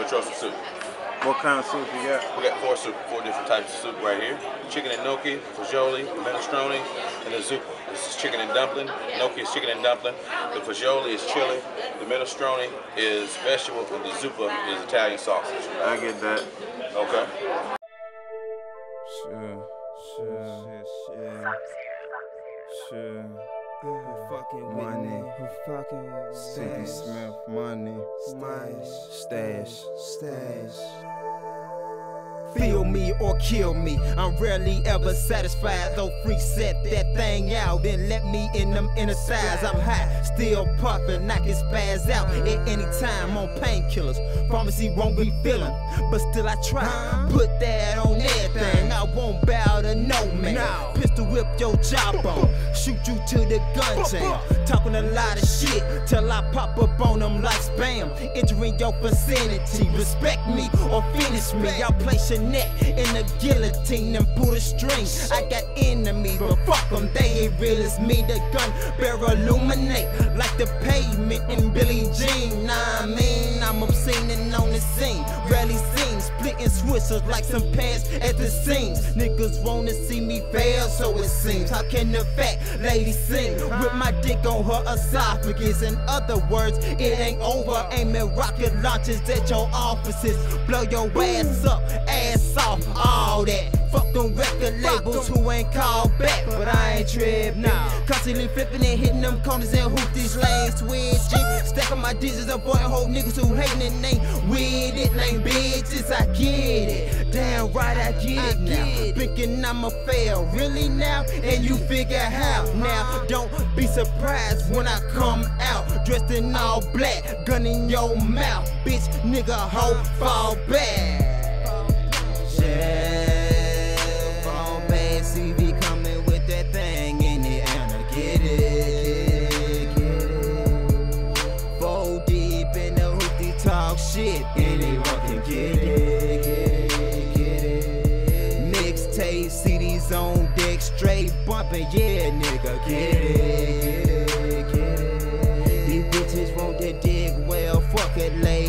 Go throw some soup. What kind of soup you got? We got four soup, four different types of soup right here. Chicken and gnocchi, fagioli, minestrone, and the zuppa. This is chicken and dumpling. Gnocchi is chicken and dumpling. The fagioli is chili. The minestrone is vegetable, and the zuppa is Italian sausage. I get that. Okay. Sure, sure, sure, sure. Who fucking Money. Who fucking Sticky stash? Smith, money, Money. stash. Stash. Feel me or kill me. I'm rarely ever satisfied. Though freaks set that thing out, then let me in them inner sides. I'm high, still puffin', I can spaz out at any time on painkillers. Pharmacy won't be feeling, but still I try. Put that on everything. I won't bow to no man. Pistol whip your jawbone, shoot you to the gun jam. Talking a lot of shit till I pop up on them like spam. Entering your vicinity, respect me or finish me. I'll place your neck in the guillotine and pull the string. I got enemies, but fuck them, they ain't real as me. The gun barrel illuminate like the pavement in Billie Jean. Nah, I mean, seen splitting switches like some pants at the seams. Niggas wanna see me fail, so it seems. How can the fat lady sing with my dick on her esophagus? In other words, it ain't over. Aiming rocket launchers at your offices. Blow your ass up, ass off, all that. Fuck them record labels who ain't called back, but I ain't tripping. Constantly flipping and hitting them corners and hoop these lanes twitching. Stacking my digits, avoiding whole niggas who hating and ain't with it. Lame bitches, I get it. Damn right, I get it now. Thinking I'ma fail, really now? And you figure how now? Uh-huh. Don't be surprised when I come out dressed in all black, gun in your mouth, bitch, nigga, hoe, fall back. Yeah, fall back, CV coming with that thing in it, and I get it, get it. Four deep in the hoopty talk shit, anyone can get it, up yeah, nigga, get it, get it, get it. These bitches want to dig well, fuck it, lady.